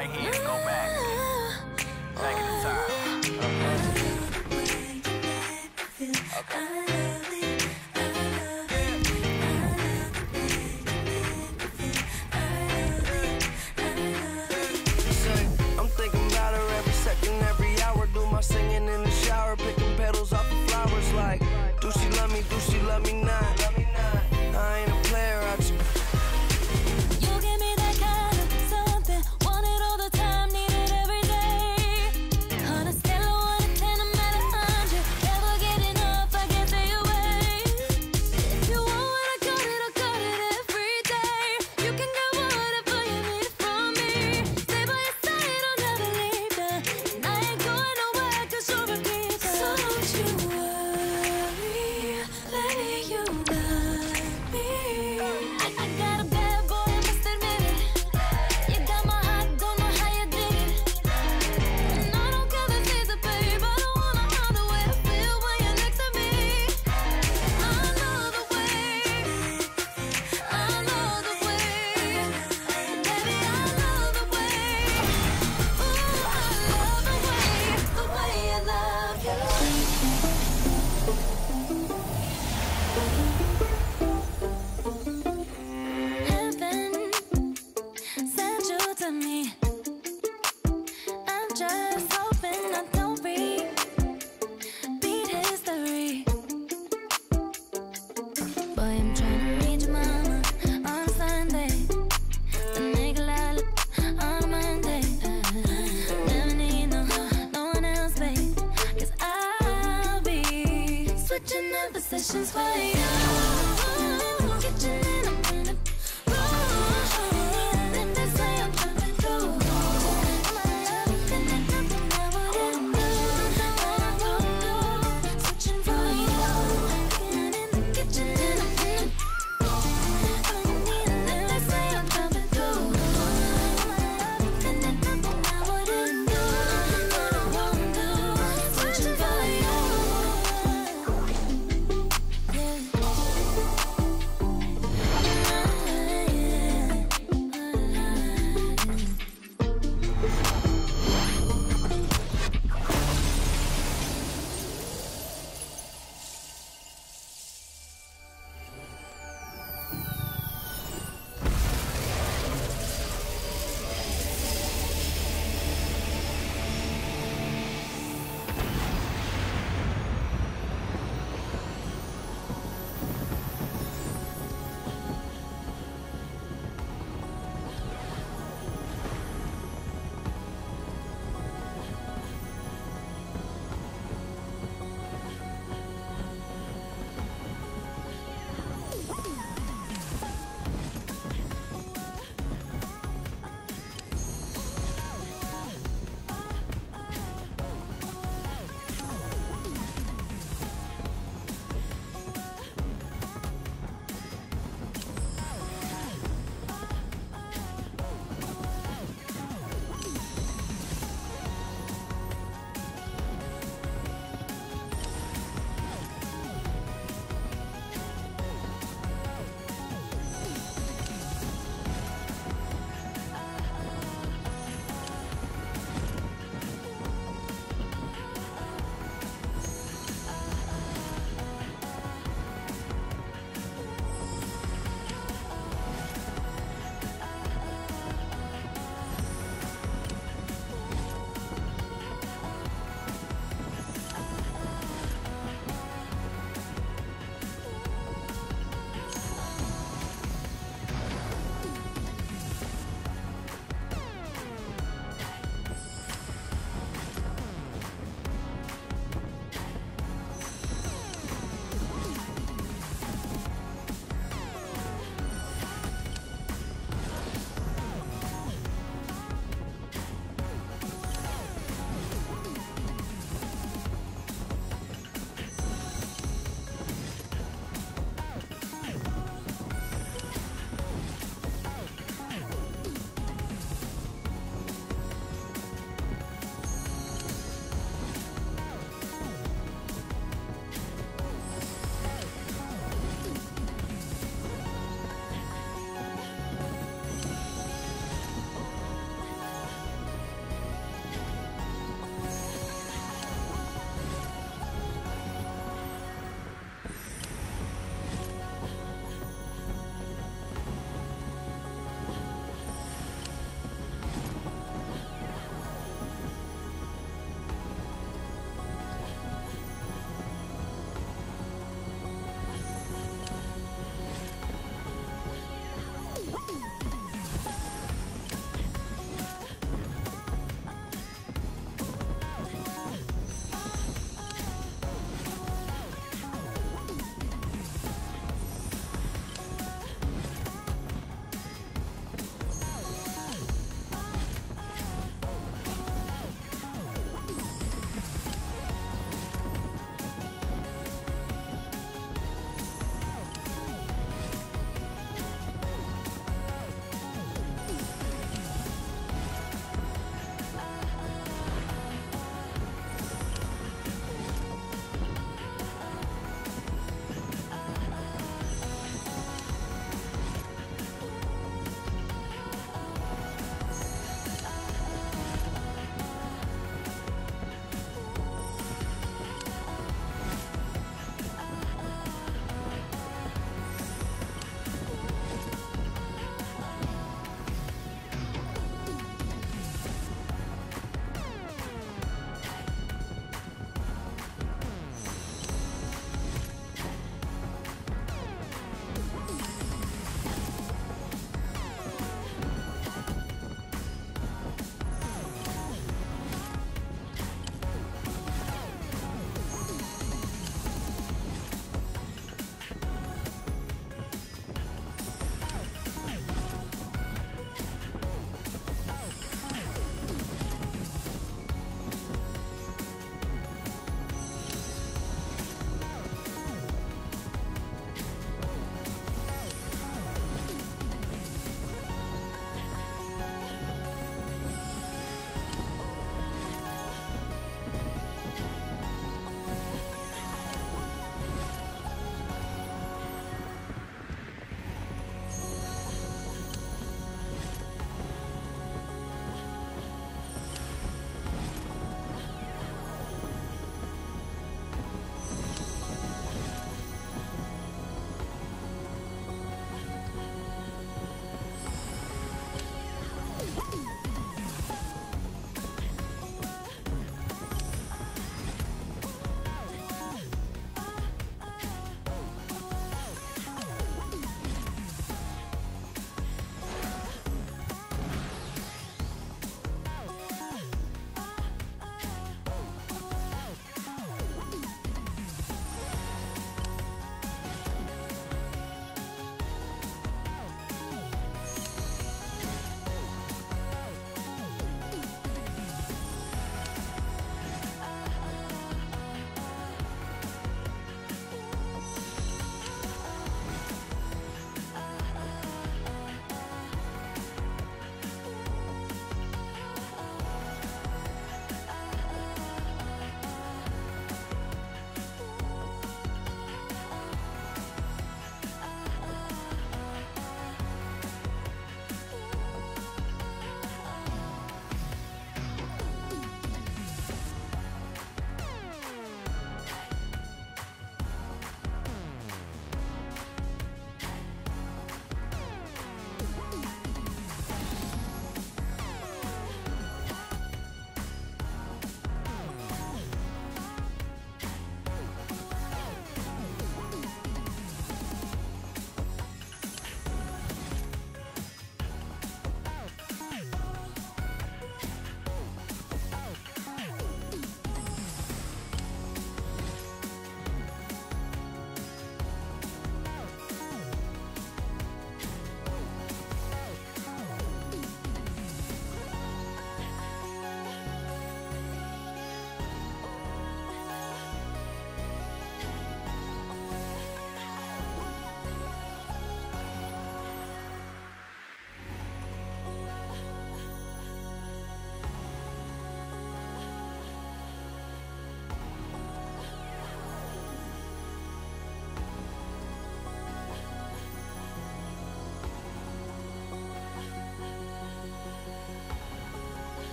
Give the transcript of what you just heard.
right here.